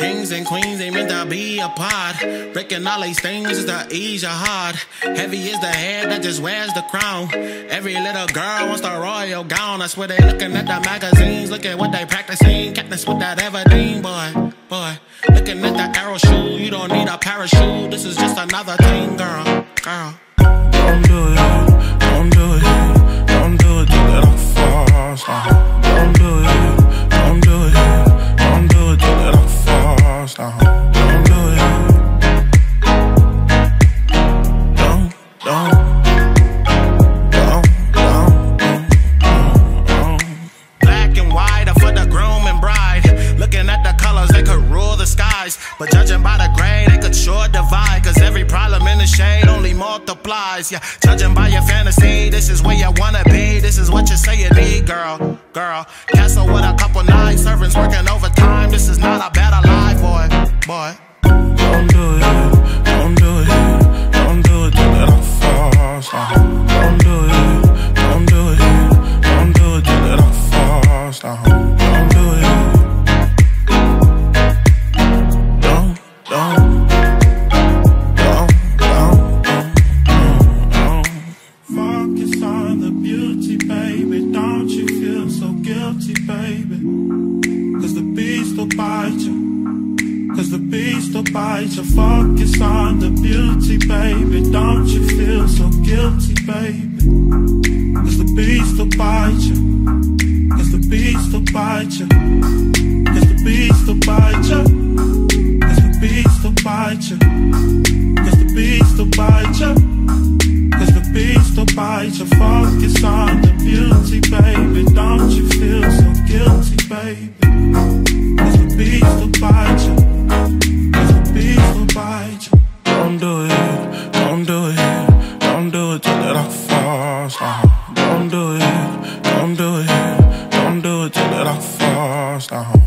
Kings and queens ain't meant to be apart. Breaking all these things is to ease your heart. Heavy is the head that just wears the crown. Every little girl wants the royal gown. I swear they looking at the magazines, look at what they practicing. Katniss with that Everdeen, boy, boy. Looking at the arrow shoe, you don't need a parachute. This is just another thing, girl, girl. Don't do it, But judging by the gray, they could sure divide. Cause every problem in the shade only multiplies. Yeah, judging by your fantasy, this is where you wanna be. This is what you say you need, girl. Girl, castle with a couple night servants working overtime. Baby? Cause the beast will bite you. Cause the beast will bite you. Focus on the beauty, baby. Don't you feel so guilty, baby? Cause the beast will bite you. Cause the beast will bite you. Cause the beast will bite you. Baby? Cause the beast will bite you. Cause the beast will bite you. Don't do it, don't do it, don't do it till it all falls down. Don't do it, don't do it, don't do it till it all falls down.